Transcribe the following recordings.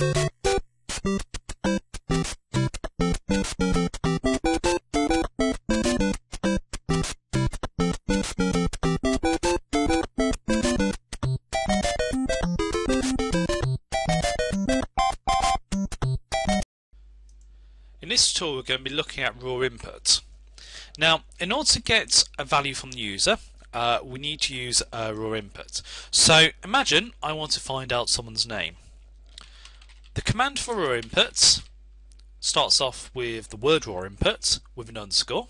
In this tutorial we're going to be looking at raw input. Now in order to get a value from the user uh, we need to use a raw input. So imagine I want to find out someone's name. The command for raw input starts off with the word raw input with an underscore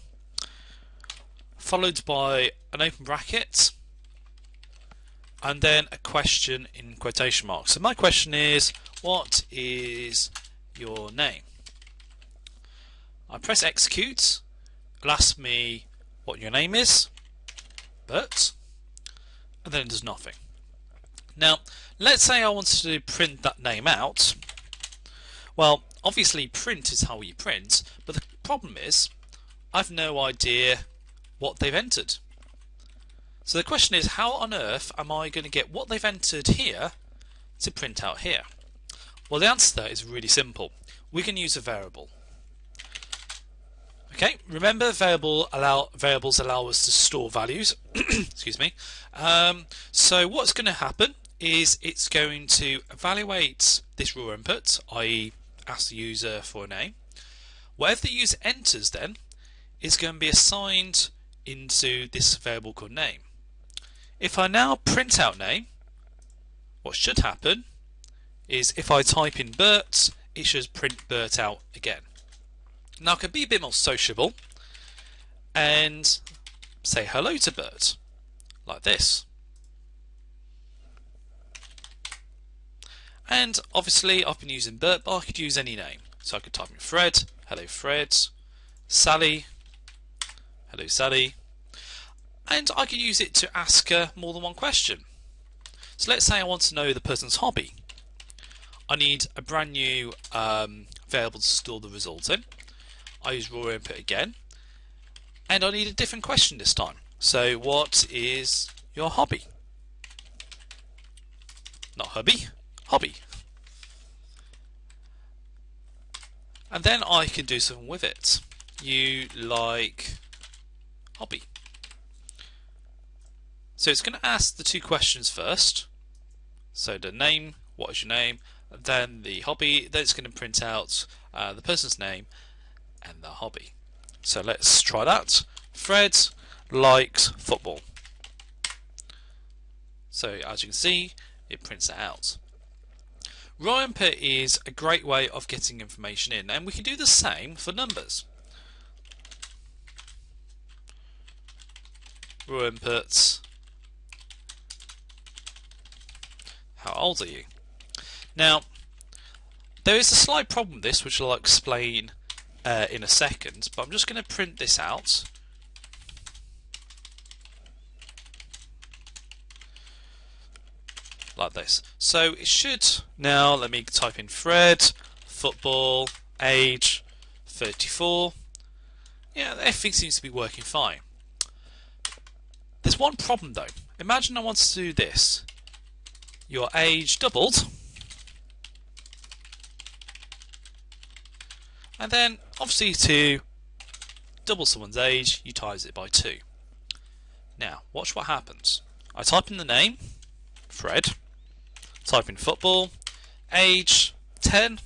followed by an open bracket and then a question in quotation marks. So my question is what is your name? I press execute, it'll ask me what your name is, but, and then it does nothing. Now, let's say I wanted to print that name out. Well, obviously print is how you print, but the problem is I've no idea what they've entered. So the question is, how on earth am I going to get what they've entered here to print out here? Well, the answer to that is really simple. We can use a variable. Okay, remember variable allow variables allow us to store values. Excuse me. Um, so what's going to happen is it's going to evaluate this raw input, i.e. ask the user for a name. Whatever the user enters then is going to be assigned into this variable called name. If I now print out name, what should happen is if I type in Bert, it should print Bert out again. Now I can be a bit more sociable and say hello to Bert, like this. And obviously I've been using Bert, but I could use any name. So I could type in Fred, hello Fred, Sally, hello Sally, and I could use it to ask her more than one question. So let's say I want to know the person's hobby. I need a brand new um, variable to store the result in. I use raw input again. And I need a different question this time. So what is your hobby? Not hubby hobby and then I can do something with it you like hobby so it's going to ask the two questions first so the name what is your name then the hobby then it's going to print out uh, the person's name and the hobby. So let's try that. Fred likes football. So as you can see, it prints it out. Raw input is a great way of getting information in, and we can do the same for numbers. Raw inputs. How old are you? Now, there is a slight problem with this, which I'll explain uh, in a second, but I'm just going to print this out. Like this. So it should now, let me type in Fred, football, age, 34. Yeah, everything seems to be working fine. There's one problem though. Imagine I want to do this. Your age doubled And then, obviously, to double someone's age, you times it by 2. Now, watch what happens. I type in the name, Fred, type in football, age 10,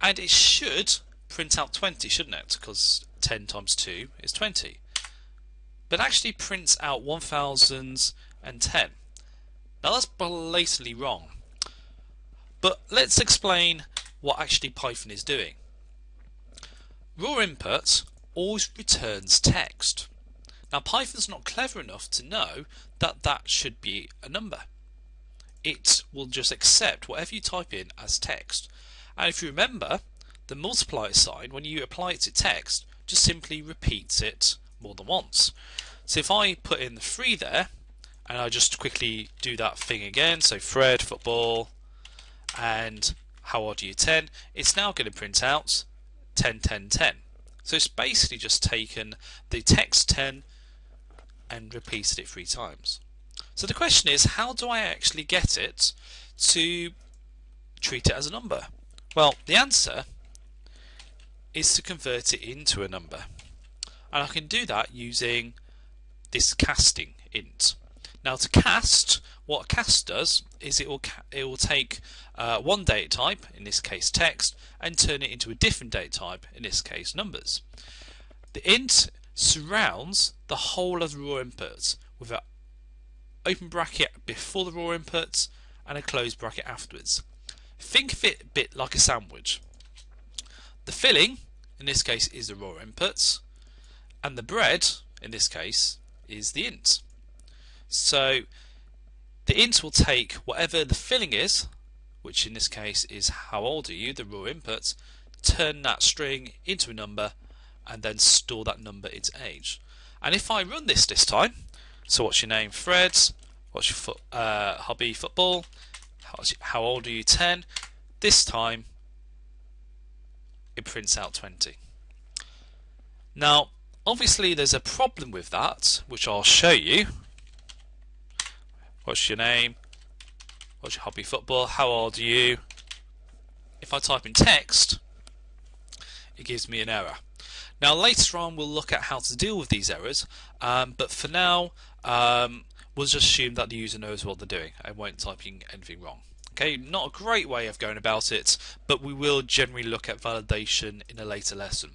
and it should print out 20, shouldn't it? Because 10 times 2 is 20. But actually prints out 1010. Now that's blatantly wrong. But let's explain what actually Python is doing. Raw input always returns text. Now Python's not clever enough to know that that should be a number. It will just accept whatever you type in as text. And if you remember, the multiplier sign, when you apply it to text, just simply repeats it more than once. So if I put in the 3 there, and I just quickly do that thing again, so Fred, football, and how old are you 10, it's now going to print out 10, 10, 10. So it's basically just taken the text 10 and repeated it three times. So the question is, how do I actually get it to treat it as a number? Well, the answer is to convert it into a number. And I can do that using this casting int. Now to cast, what cast does is it will it will take uh, one data type, in this case text, and turn it into a different data type, in this case numbers. The int surrounds the whole of the raw input with an open bracket before the raw inputs and a closed bracket afterwards. Think of it a bit like a sandwich. The filling, in this case, is the raw inputs, and the bread, in this case, is the int. So the int will take whatever the filling is, which in this case is how old are you, the raw inputs, turn that string into a number and then store that number its age. And if I run this this time, so what's your name, Fred? What's your foot, uh, hobby, football? how old are you, 10? This time, it prints out 20. Now, obviously there's a problem with that, which I'll show you. What's your name? What's your hobby football? How old are you? If I type in text, it gives me an error. Now later on we'll look at how to deal with these errors, um, but for now um, we'll just assume that the user knows what they're doing and won't typing anything wrong. Okay, not a great way of going about it, but we will generally look at validation in a later lesson.